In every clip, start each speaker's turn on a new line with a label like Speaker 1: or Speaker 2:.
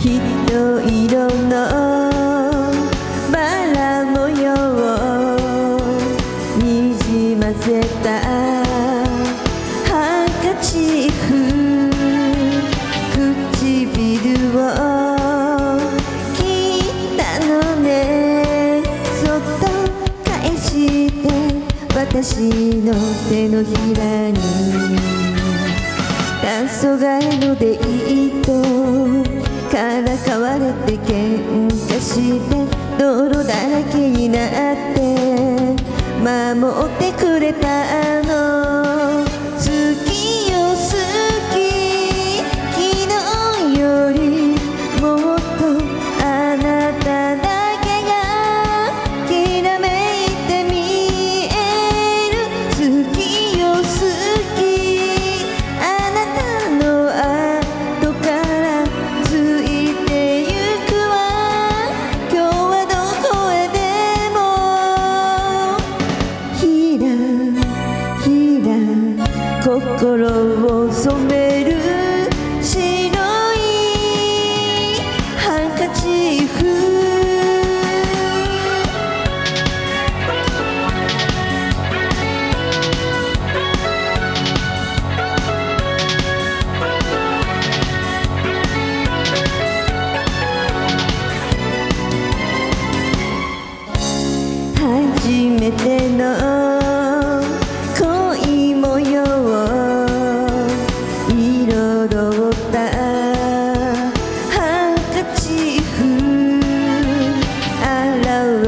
Speaker 1: ひと色のバラ模様にじませた。ハンカチー唇を聞いたのね。そっと返して私の手のひらに。黄昏のデいと。からかわれて喧嘩して泥だらけになって守ってくれた心を染める白いハンカチーフ初めての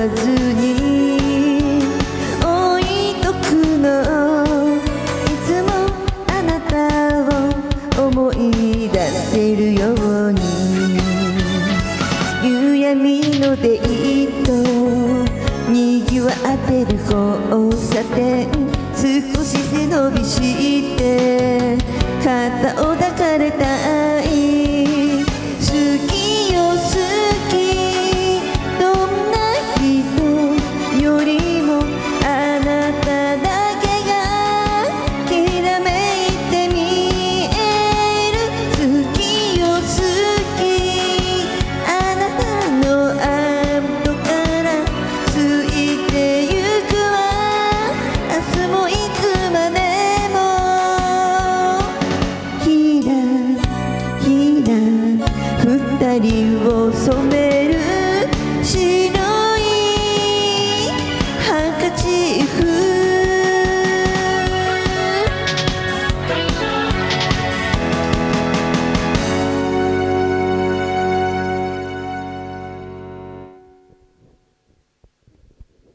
Speaker 1: わずに置いとくのいつもあなたを思い出せるように夕闇のデートにぎわってる交差点少し背伸びして肩を抱かれた